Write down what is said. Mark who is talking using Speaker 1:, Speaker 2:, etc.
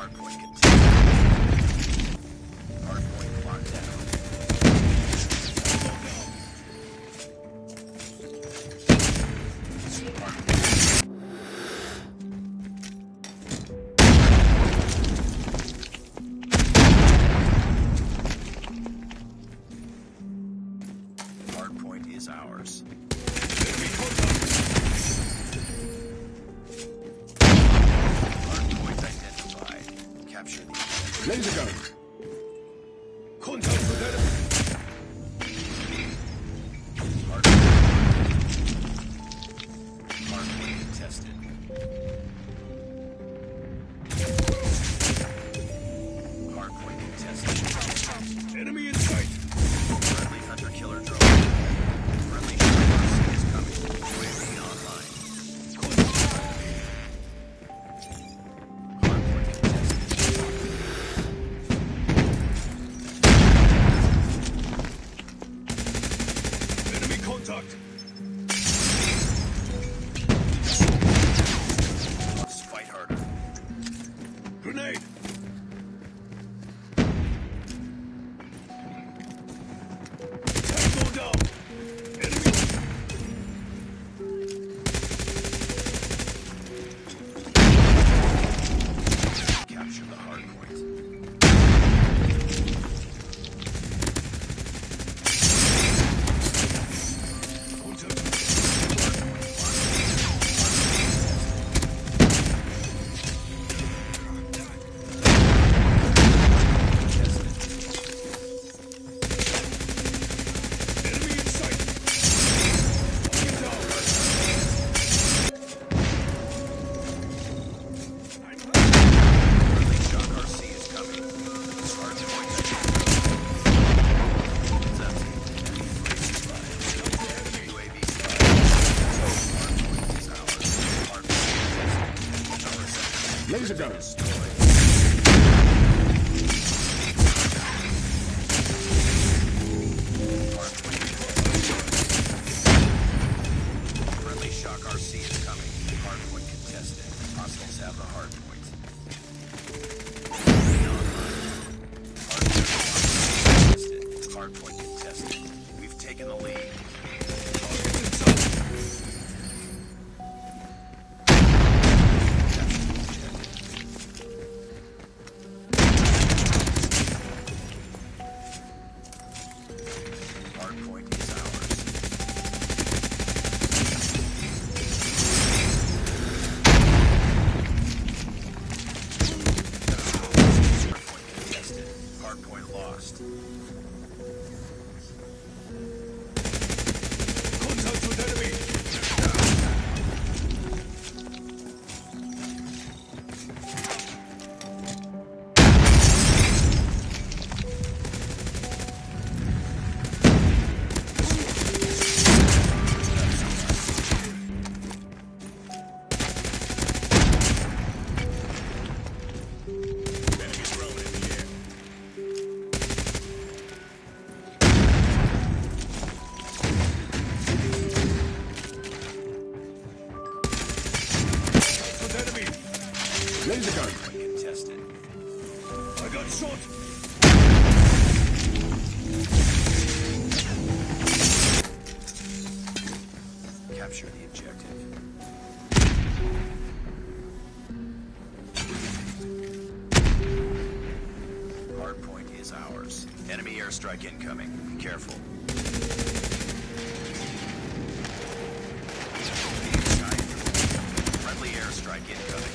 Speaker 1: Hardpoint continues. Is ours.
Speaker 2: Enemy contact!
Speaker 3: Laser gun.
Speaker 1: Laser guns. Friendly shock RC is coming. Hardpoint contested. Hostiles have the hardpoint. Hardpoint contested. Hardpoint contested. We've taken the lead.
Speaker 3: Laser gun.
Speaker 1: I get tested.
Speaker 2: I got shot.
Speaker 1: Capture the objective. Hardpoint is ours. Enemy airstrike incoming. Be careful. Friendly airstrike incoming.